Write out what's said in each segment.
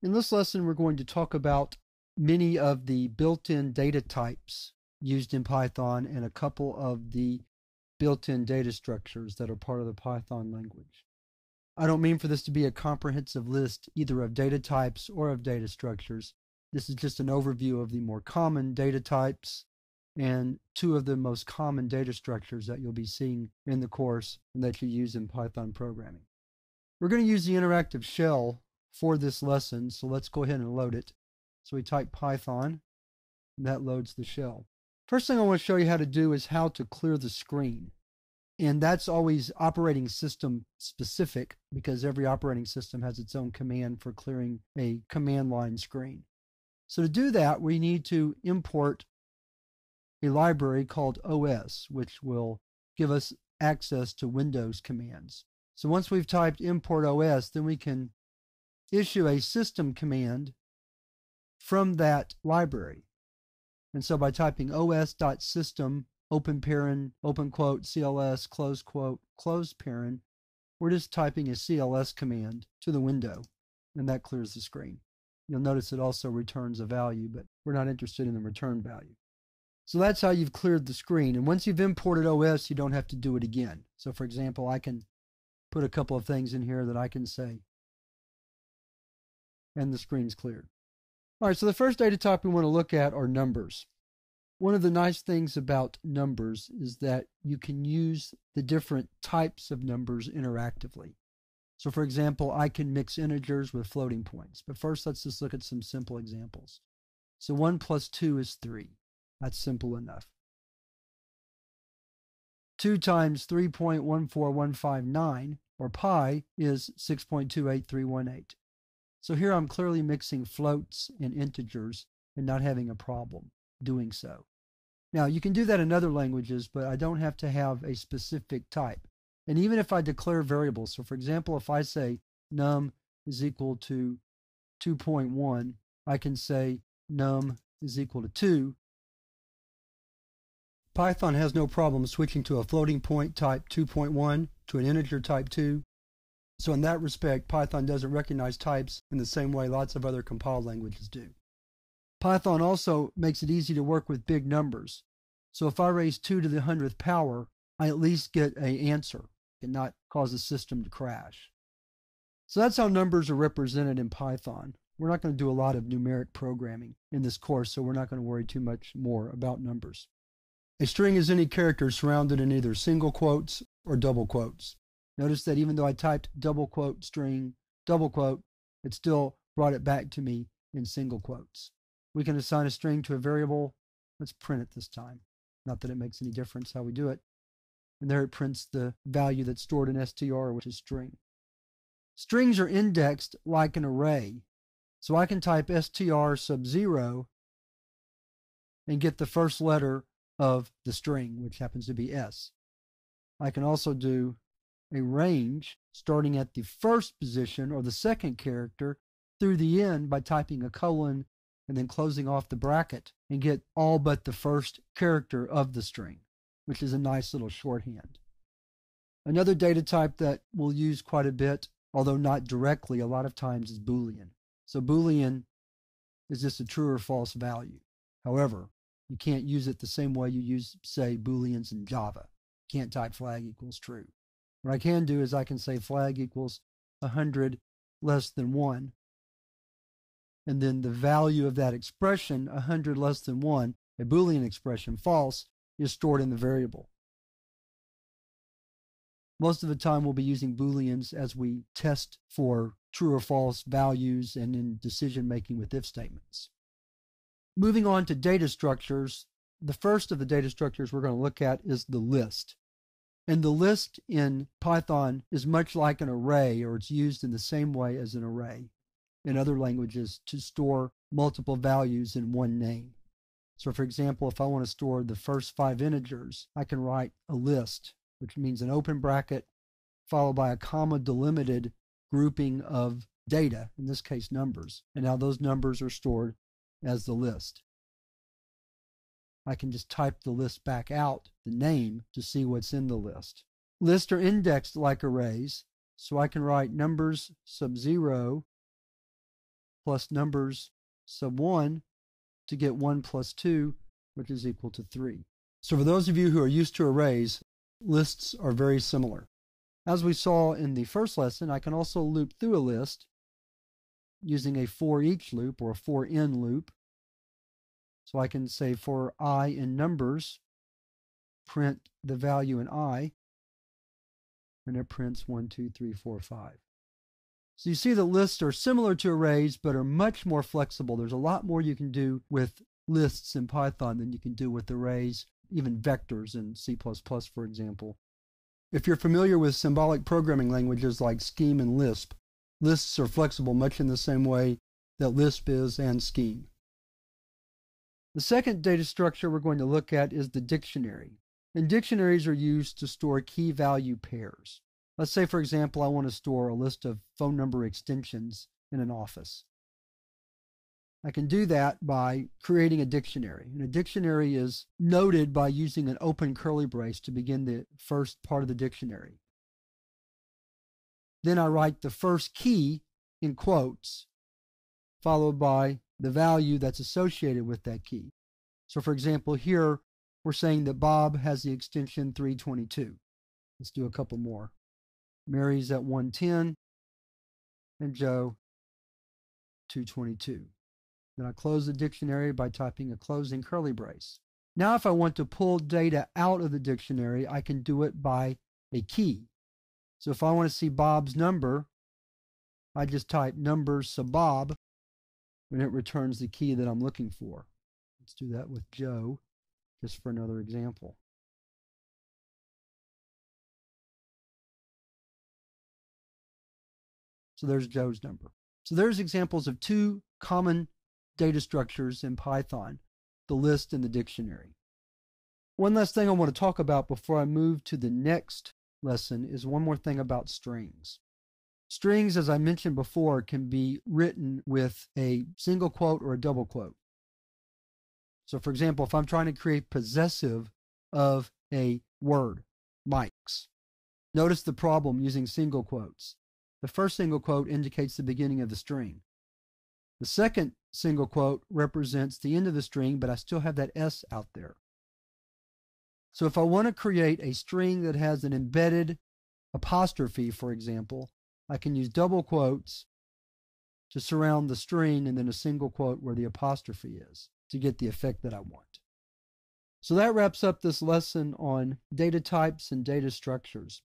In this lesson, we're going to talk about many of the built-in data types used in Python and a couple of the built-in data structures that are part of the Python language. I don't mean for this to be a comprehensive list either of data types or of data structures. This is just an overview of the more common data types and two of the most common data structures that you'll be seeing in the course and that you use in Python programming. We're going to use the interactive shell for this lesson, so let's go ahead and load it. So we type Python, and that loads the shell. First thing I want to show you how to do is how to clear the screen. And that's always operating system specific because every operating system has its own command for clearing a command line screen. So to do that, we need to import a library called OS, which will give us access to Windows commands. So once we've typed import OS, then we can issue a system command from that library. And so by typing os.system open paren, open quote, CLS, close quote, close paren, we're just typing a CLS command to the window, and that clears the screen. You'll notice it also returns a value, but we're not interested in the return value. So that's how you've cleared the screen. And once you've imported OS, you don't have to do it again. So for example, I can put a couple of things in here that I can say. And the screen's cleared. All right, so the first data type we want to look at are numbers. One of the nice things about numbers is that you can use the different types of numbers interactively. So for example, I can mix integers with floating points. But first, let's just look at some simple examples. So 1 plus 2 is 3. That's simple enough. 2 times 3.14159, or pi, is 6.28318. So here I'm clearly mixing floats and integers and not having a problem doing so. Now you can do that in other languages, but I don't have to have a specific type. And even if I declare variables, so for example, if I say num is equal to 2.1, I can say num is equal to 2, Python has no problem switching to a floating point type 2.1 to an integer type 2. So in that respect, Python doesn't recognize types in the same way lots of other compiled languages do. Python also makes it easy to work with big numbers. So if I raise 2 to the 100th power, I at least get an answer and not cause the system to crash. So that's how numbers are represented in Python. We're not going to do a lot of numeric programming in this course, so we're not going to worry too much more about numbers. A string is any character surrounded in either single quotes or double quotes. Notice that even though I typed double quote string, double quote, it still brought it back to me in single quotes. We can assign a string to a variable. Let's print it this time. Not that it makes any difference how we do it. And there it prints the value that's stored in str, which is string. Strings are indexed like an array. So I can type str sub 0 and get the first letter of the string, which happens to be S. I can also do a range starting at the first position or the second character through the end by typing a colon and then closing off the bracket and get all but the first character of the string, which is a nice little shorthand. Another data type that we'll use quite a bit, although not directly, a lot of times is Boolean. So Boolean is just a true or false value. However, you can't use it the same way you use, say, Booleans in Java. You can't type flag equals true. What I can do is I can say flag equals 100 less than 1. And then the value of that expression, 100 less than 1, a Boolean expression, false, is stored in the variable. Most of the time, we'll be using Booleans as we test for true or false values and in decision making with if statements. Moving on to data structures, the first of the data structures we're going to look at is the list. And the list in Python is much like an array, or it's used in the same way as an array in other languages to store multiple values in one name. So, for example, if I want to store the first five integers, I can write a list, which means an open bracket followed by a comma delimited grouping of data, in this case numbers. And now those numbers are stored as the list. I can just type the list back out, the name, to see what's in the list. Lists are indexed like arrays, so I can write numbers sub 0 plus numbers sub 1 to get 1 plus 2, which is equal to 3. So for those of you who are used to arrays, lists are very similar. As we saw in the first lesson, I can also loop through a list using a for each loop or a for in loop. So I can say for i in numbers, print the value in i, and it prints 1, 2, 3, 4, 5. So you see the lists are similar to arrays, but are much more flexible. There's a lot more you can do with lists in Python than you can do with arrays, even vectors in C++, for example. If you're familiar with symbolic programming languages like Scheme and Lisp, lists are flexible much in the same way that Lisp is and Scheme. The second data structure we're going to look at is the dictionary. And dictionaries are used to store key value pairs. Let's say, for example, I want to store a list of phone number extensions in an office. I can do that by creating a dictionary. And a dictionary is noted by using an open curly brace to begin the first part of the dictionary. Then I write the first key in quotes, followed by the value that's associated with that key. So, for example, here we're saying that Bob has the extension 322. Let's do a couple more. Mary's at 110, and Joe 222. Then I close the dictionary by typing a closing curly brace. Now, if I want to pull data out of the dictionary, I can do it by a key. So if I want to see Bob's number, I just type numbers sub Bob and it returns the key that I'm looking for. Let's do that with Joe, just for another example. So there's Joe's number. So there's examples of two common data structures in Python, the list and the dictionary. One last thing I want to talk about before I move to the next lesson is one more thing about strings. Strings, as I mentioned before, can be written with a single quote or a double quote. So, for example, if I'm trying to create possessive of a word, Mike's, notice the problem using single quotes. The first single quote indicates the beginning of the string. The second single quote represents the end of the string, but I still have that S out there. So if I want to create a string that has an embedded apostrophe, for example, I can use double quotes to surround the string and then a single quote where the apostrophe is to get the effect that I want. So that wraps up this lesson on data types and data structures.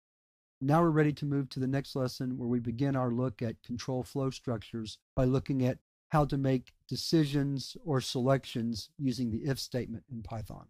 Now we're ready to move to the next lesson where we begin our look at control flow structures by looking at how to make decisions or selections using the if statement in Python.